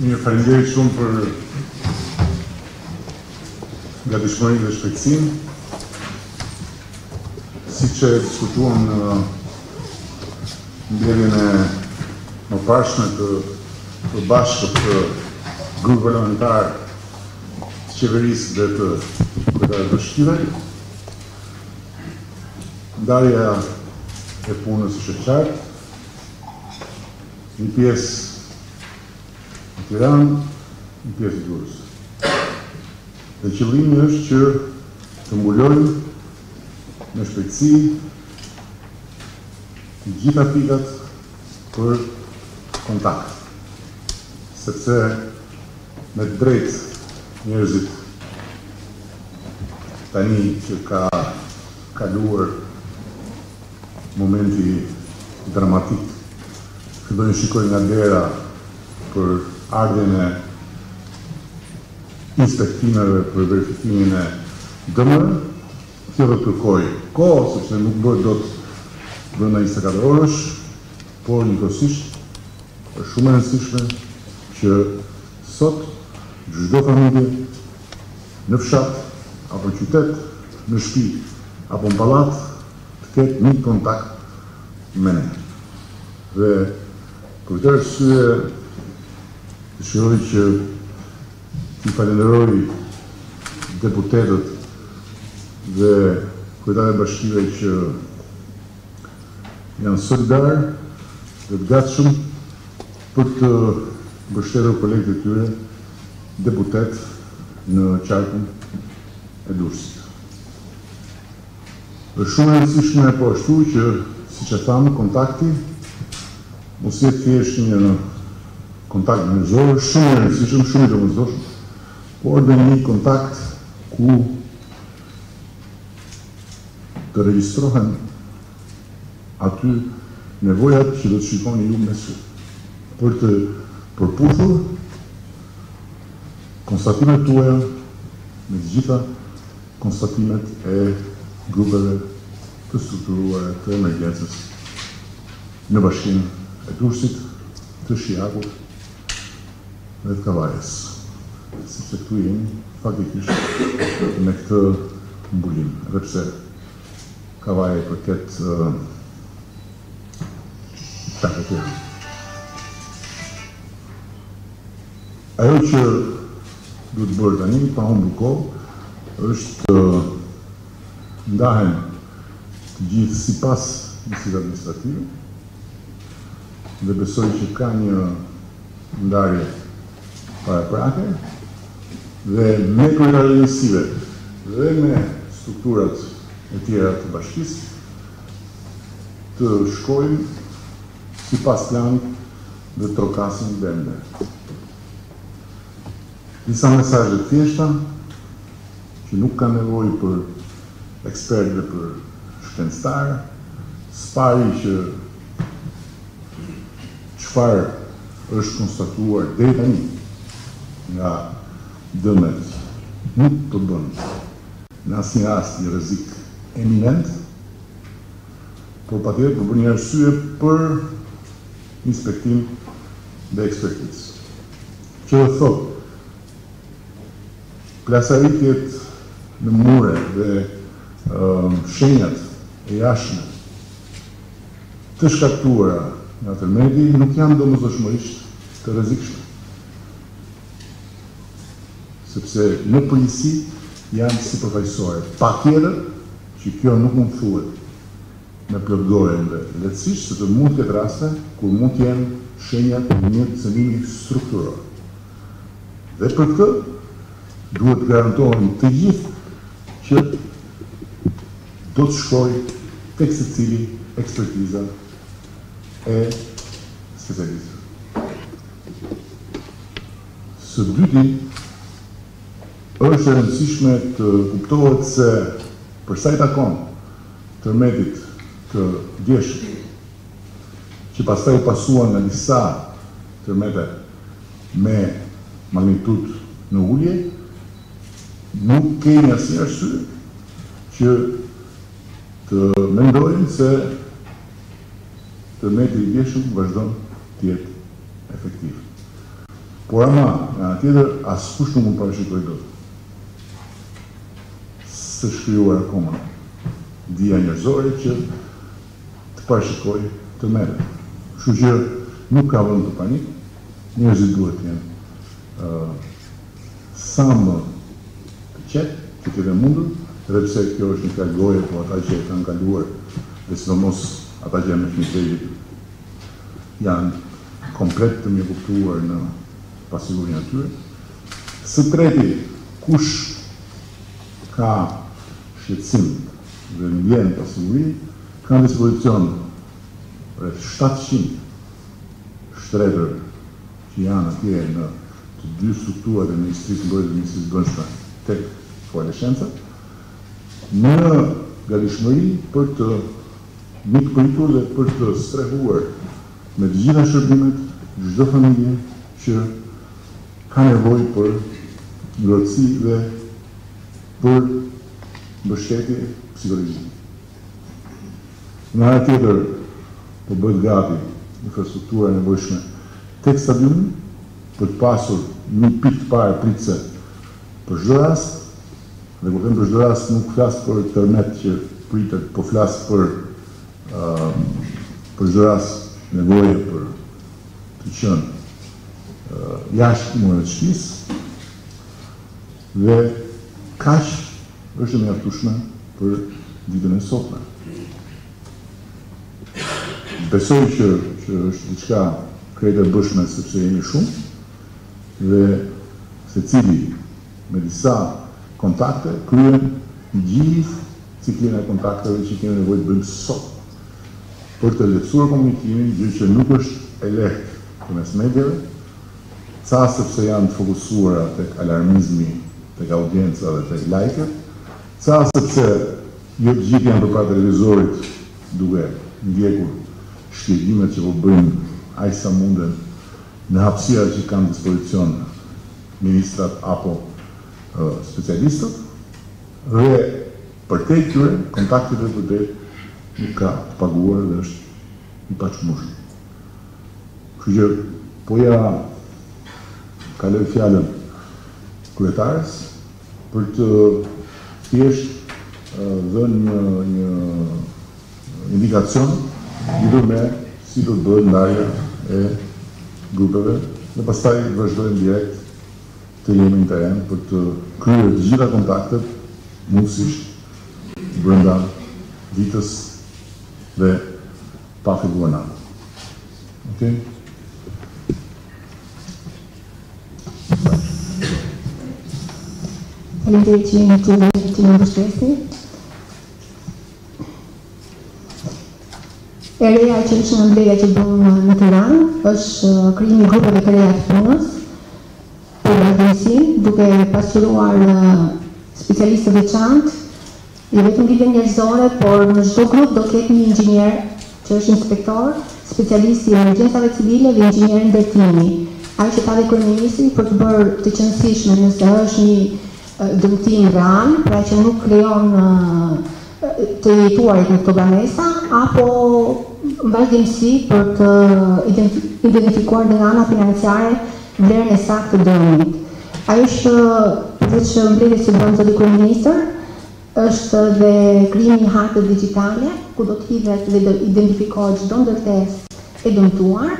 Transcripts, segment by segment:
Mirë, faleminderit shumë për gatishmërinë dhe shpejtësinë. Siç e diskutuam në mbledhjen e mëparshme të përbashkët të grupit parlamentar të qeverisë dhe të kryetarëve të bashkive, ndarja e punës është e qartë, Një pjesë në Tiranë, një pjesë në Durrës. Dhe qëllimi është që të mbulojmë me shpejtësi të gjitha pikat për kontakt. Sepse me të drejtë njerëzit tani që ka kaluar Momenti dramatik, fillojnë shikojnë nga dera për ardhjen e inspektimeve për verifikimin e dëmeve, kjo do të kërkojë kohë sepse nuk bëhet dot brenda njëzet e katër orësh, por njëkohësisht është shumë e rëndësishme që sot çdo familje në fshat apo në qytet, në shtëpi apo në pallat, të ketë një kontakt me ne. Dhe për këtë arsye dëshiroj që t'i falenderoj deputetët dhe kryetarët e bashkive që janë solidarë dhe të gatshëm për të mbështetur kolegët e tyre deputetë në qarkun e Durrësit. Është shumë e rëndësishme po ashtu që, siç e thamë, kontakti mos jetë thjesht një kontakt njerëzor, është shumë i rëndësishëm, shumë i domosdoshëm, por dhe një kontakt ku të regjistrohen aty nevojat që do të shikoni ju me sy, për të përputhur konstatimet tuaja me të gjitha Konstatimet e grupeve të strukturuara të emergjencës në bashkinë e Durrësit, të Shijakut dhe të Kavajës, sepse këtu jemi faktikisht me këtë mbulim, edhe pse Kavaja i përket qarkut tjetër. Ajo që Duhet të bërë tani, pa humbur kohë, është të ndahen të gjithë sipas njësive administrative dhe besoj që ka një ndarje paraprake dhe me kryetarët e njësive dhe me strukturat e tjera të bashkisë të shkojmë sipas planit dhe të trokasim vende. Disa mesazhe të thjeshta që nuk kanë nevojë për ekspertë dhe për shkencëtarë, së pari që çfarë është konstatuar deri tani nga dëmet nuk përbën në asnjë rast një rrezik eminent, por patjetër përbën një arsye për inspektim dhe ekspertizë. Që do të thotë plasaritjet në mure dhe shenjat e jashtme të shkaktuara nga tërmeti nuk janë domosdoshmërisht të rrezikshme, sepse në përgjithësi janë sipërfaqësore, patjetër që kjo nuk mund të thuhet. me plot gojën dhe lehtësisht sepse mund të ketë raste kur mund të jenë shenja të një cënimi strukturor. Dhe për këtë duhet të garantohen të gjithë që do të shkojë tek secili ekspertiza e specialistëve. Së dyti, është e rëndësishme të kuptohet se për sa i takon tërmetit të djeshëm, që pastaj u pasua nga disa tërmete me magnitudë në ulje, nuk kemi asnjë arsye që të mendojmë se tërmeti i djeshëm vazhdon të jetë efektiv. Por ama, nga ana tjetër, askush nuk mund të parashikojë dot S'është krijuar akoma dija njerëzore që të parashikojë tërmete. Kështu që nuk ka vend për panik, njerëzit duhet të jenë sa më të qetë që të jetë e mundur, edhe pse kjo është një fjalë goje, po ata që e kanë kaluar dhe sidomos ata që janë me fëmijë të vegjël janë komplet të mirëkuptuar në pasigurinë e tyre. Së treti, kush ka shqetësim dhe ndjen pasiguri, ka në dispozicion rreth shtatëqind shtretër që janë atje në të dy strukturat e Ministrisë së Mbrojtjes dhe Ministrisë së Brendshme tek konvaleshenca, në gatishmëri për të mikpritur dhe për të strehuar me të gjitha shërbimet çdo familje, që ka nevojë për ngrohtësi dhe për mbështetje psikologjike. Nga ana tjetër, po bëhet gati infrastruktura e nevojshme tek stadiumi për të pasur një pikë të parë pritëse për çdo rast, dhe kur them për çdo rast nuk flas për tërmet që pritet, po flas për për çdo rast nevoje për të qenë jashtë mureve të shtëpisë dhe kaq është e mjaftueshme për ditën e sotme. Besoj që që është diçka krejt e bëshme sepse jemi shumë dhe secili me disa kontakte kryen gjithë ciklin e kontakteve që kemi nevojë të bëjmë sot. Për të lehtësuar komunikimin, gjë që nuk është e lehtë përmes mediave, ca sepse janë të fokusuara tek alarmizmi tek audienca dhe tek lajket, ca sepse jo të gjithë janë përpara televizorit duke ndjekur shpjegimet që po bëjnë aq sa munden në hapësirat që kanë në dispozicion ministrat apo specialistët dhe Përtej këtyre kontakti i drejtë nuk ka të paguar dhe është i paçmueshëm. Kështu që po ia kaloj fjalën kryetares për të thjesht dhënë një një indikacion lidhur me si do të bëhet ndarja e grupeve dhe pastaj vazhdojmë direkt të jemi në terren për të kryer të gjitha kontaktet mundësisht brenda ditës dhe pa filluar nata. Okej? Faleminderit që jeni këtu dhe që më mbështesni. E reja që është nga mbledhja që bëmë në Tiranë, është krijimi i grupeve të reja të punës, për vazhdimësi, duke pasuruar specialistë të veçantë, jo vetëm burime njerëzore, por në çdo grup do të ketë një inxhinier që është inspektor, specialist i emergjencave civile dhe inxhinier ndërtimi. Ajo që tha dhe kryeministri për të bërë të qenësishme nëse është një dëmtim real, pra që nuk lejon të jetuarit në këto banesa apo në vazhdimësi për të identifikuar dhe nga ana financiare vlerën e saktë të dëmit. Ajo është përveç mbledhjes që bën zoti kryeministër, është dhe krijimi i hartës digjitale ku do të hidhet dhe do identifikohet çdo ndërtesë e dëmtuar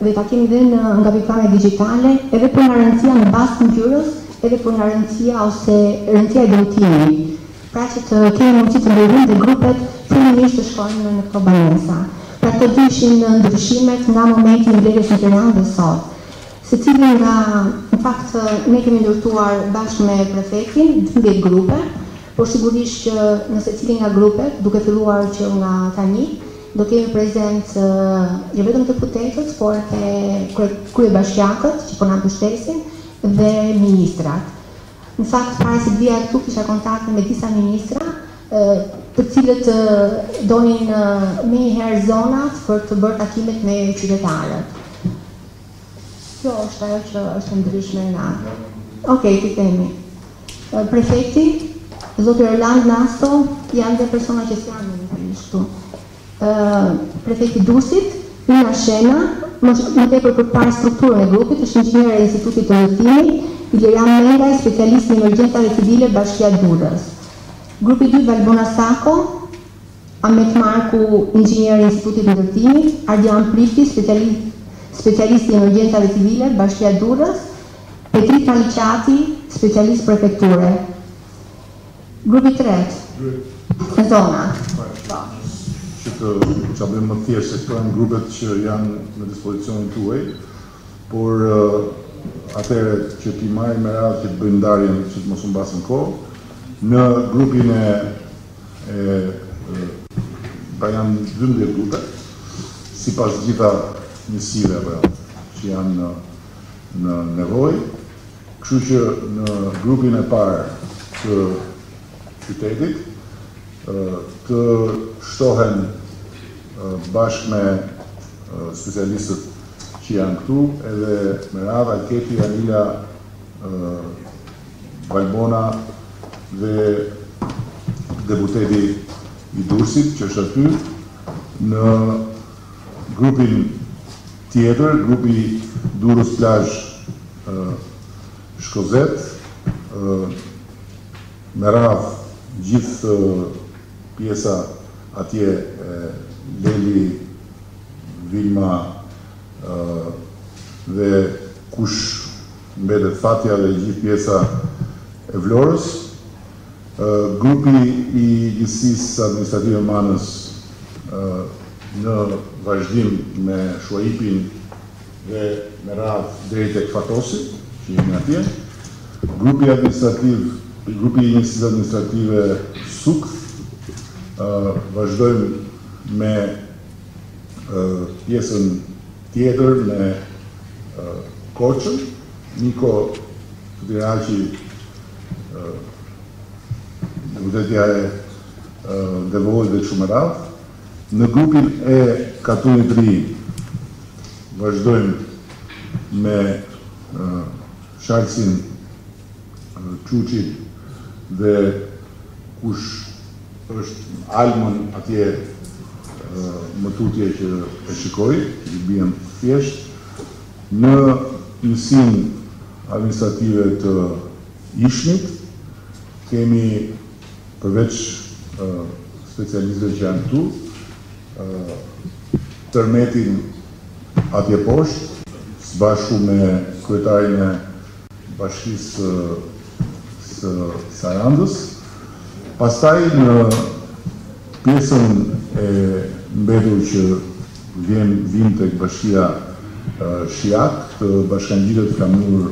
dhe ta kemi dhe ne nga pikëpamja digjitale edhe për nga rëndësia në bazë të ngjyrës edhe për nga rëndësia ose rëndësia e dëmtimit. pra që të kemi mundësi të ndërhyjmë dhe grupet fillimisht të shkojnë në këto banesa. Pra këto dy ishin ndryshimet nga momenti i mbledhjes në Tiranë dhe sot. Secili nga, në fakt ne kemi ndërtuar bashkë me prefektin dymbëdhjetë grupe, por sigurisht që në secilin nga grupet, duke filluar që nga tani, do kemi prezencë jo vetëm deputetët, por edhe kryebashkiakët që po na mbështesin dhe ministrat. Në fakt, para se të vija këtu kisha kontakte me disa ministra, të cilët donin menjëherë zonat për të bërë takimet me qytetarët. Kjo është ajo që është e ndryshme nga. Ok, t'i themi. Prefekti, zoti Roland Nasto, janë dhe persona që s'janë në një këtu. Prefekti i Durrësit, Yna Shena, më tepër për të parë strukturën e grupit është inxhiniera e Institutit të Ndërtimit, Ilirjan Mengaj, specialist i emergjencave civile, Bashkia Durrës. Grupi i dytë, Valbona Sako, Ahmet Marku, inxhinier i Institutit të Ndërtimit, Ardian Prifti, specialist specialist i emergjencave civile, Bashkia Durrës, Petrit Paliqati, specialist prefekture. Grupi i tretë. Grupi. Zona. Po. Që të ta bëjmë më thjesht se këto janë grupet që janë në dispozicionin tuaj, por atëherë që t'i marrim me radhë që të bëjmë ndarjen që të mos humbasim kohë, në grupin e e pa janë 12 grupe, sipas gjitha njësive apo jo, që janë në, në nevojë, Kështu që në grupin e parë të qytetit të shtohen bashkë me specialistët që janë këtu edhe me radhë, Keti, Anila, Valbona dhe deputeti i Durrësit që është aty në grupin Tjetër, grupi Durrës Plazh Shkozet, me radhë gjithë pjesa atje Leli, Vilma dhe kush mbetet Fatja dhe gjithë pjesa e Vlorës, Grupi i Njësisë Administrative Manës në vazhdim me Shuaipin dhe me radhë drejt e te Fatosi, që jemi atje. Grupi administrativ, Grupi i Njësisë Administrative Sukth, vazhdojmë me pjesën tjetër me Korçën. Niko Sotiraqi Deputetja e Devollit dhe kështu me radhë. Në grupin e Katundit të Ri vazhdojmë me Shalsin Çuçin dhe kush është Almon atje më tutje që e shikoj, i biem thjesht. Në Njësinë Administrative të Ishmit kemi përveç specialistëve që janë këtu, Tërmetin atje poshtë, së bashku me kryetarin e Bashkisë së Sarandës, pastaj në pjesën e mbetur që vjen vijmë tek bashkia Shijak të bashkangjitet Flamur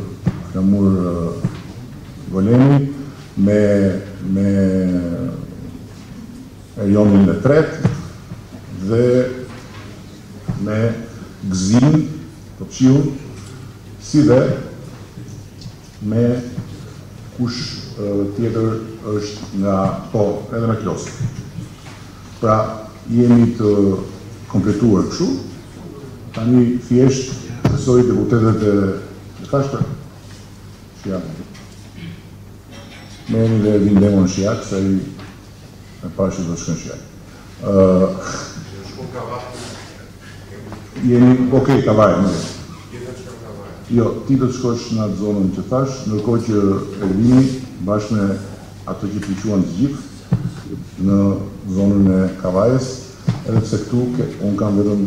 Flamur Golemi me me Erjonin e Braçe dhe me Gëzim Topçiun, si dhe me kush tjetër është nga, po, edhe me Klosin. Pra, jemi të kompletuar kështu, tani thjesht pësoj deputetet e jashtëm, që janë të Meni dhe Edin Demon Shijak, sa i e pashë të shkojnë Shijak. Jeni, ok, Kavajë, më Jo, ti do të shkosh në atë zonën që thashë, ndërkohë që Ervini bashkë me ato që të quen të gjithë në zonën e Kavajës, edhe pse këtu unë kam vetëm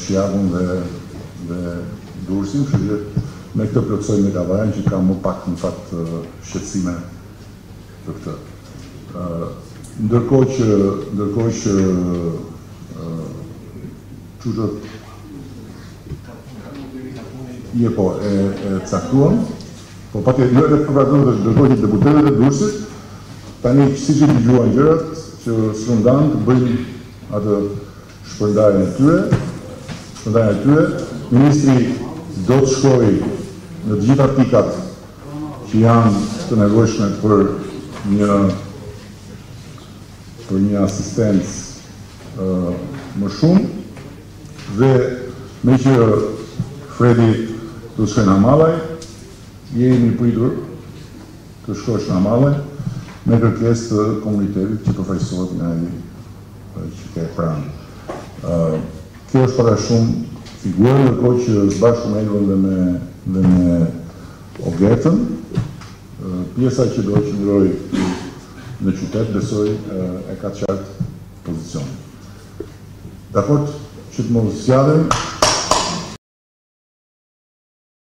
Shijakun dhe, dhe Durrësin, që me këto plotësoj me Kavajën që ka më pak në fakt shqetësime për këtë. Ndërkohë që, ndërkohë që çuçat Je po, e, e caktuam. Po pati jo edhe për ndërkohë që deputetët e Durrësit. Tani siç i dëgjuan gjërat që u ndanë të bëjnë atë shpërndarjen e tyre, shpërndarjen e tyre, ministri do të shkojë në të gjitha pikat që janë të nevojshme për një për një asistencë më shumë dhe meqë Fredi do të shkojë në Hamallaj, je i mirëpritur të shkosh në Hamallaj me kërkesë të komunitetit që përfaqësohet nga ai që e ke pranë. Kjo është para shumë figura ndërkohë që është bashkë me Elvën dhe me dhe me Ogertën. Pjesa që do të qëndrojë këtu në qytet besoj e ka të qartë pozicionin. Dakord që të mos zgjatem.